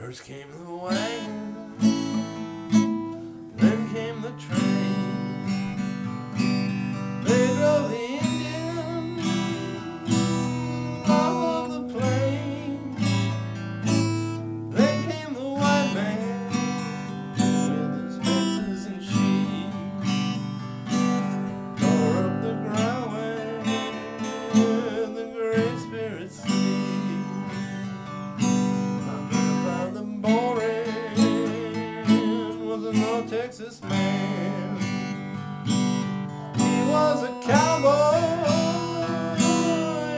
First came the wagon, North Texas man. He was a cowboy.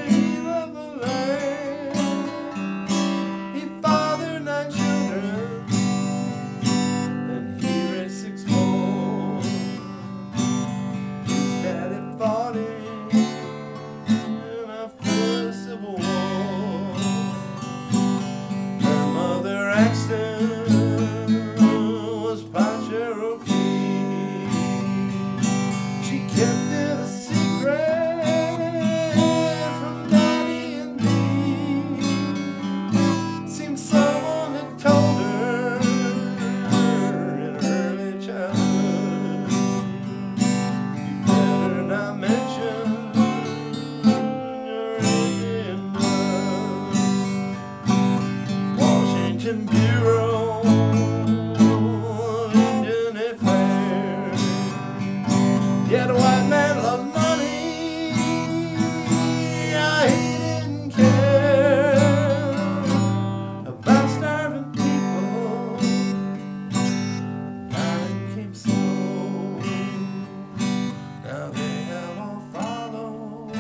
He loved the land. He fathered nine children, and he raised six more. In Civil War. Her mother Axton Washington Bureau Indian white man loves money. Didn't care about starving people. Dying came slow. Now they have all followed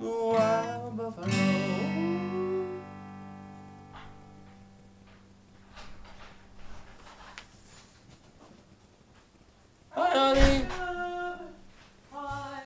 the wild buffalo. Honey.